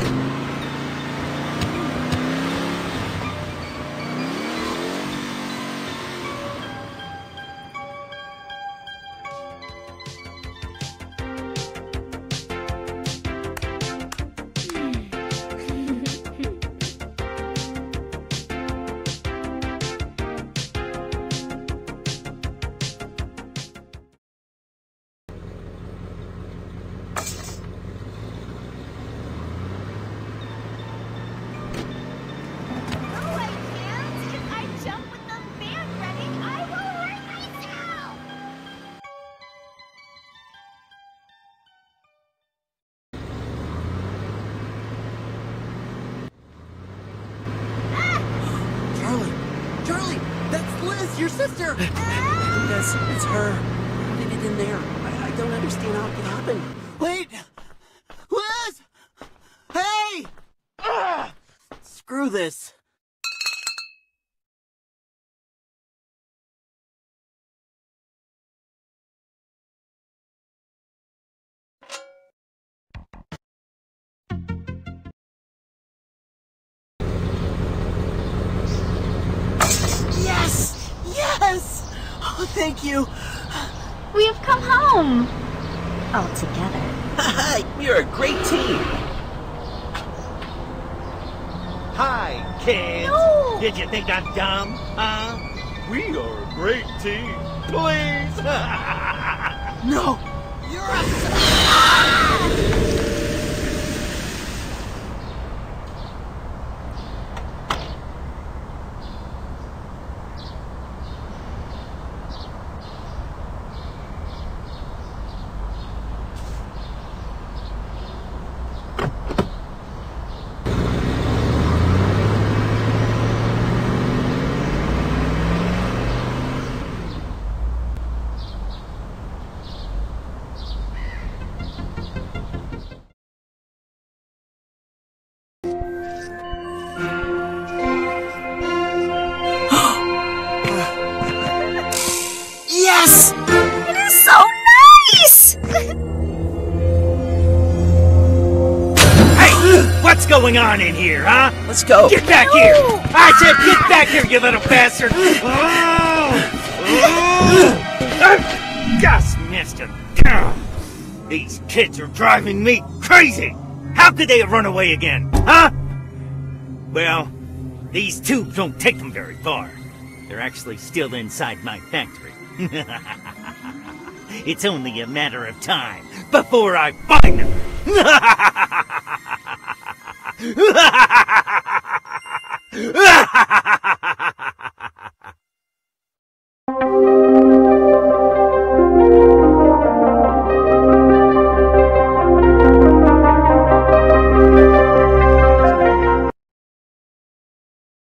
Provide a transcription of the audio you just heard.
much. Faster! Lucas, it's her. How did it in there? I, I don't understand how it could happen. Wait! Liz! Hey! Ugh! Screw this. Oh, thank you. We have come home. All together. You're a great team. Hi, kids. No. Did you think I'm dumb? Huh? We are a great team. Please. No! You're a... Yes! Going on in here, huh? Let's go. Get back here! I said get back here, you little bastard! Oh! oh. Uh, Just missed him. These kids are driving me crazy! How could they have run away again, huh? Well, these tubes don't take them very far. They're actually still inside my factory. it's only a matter of time before I find them.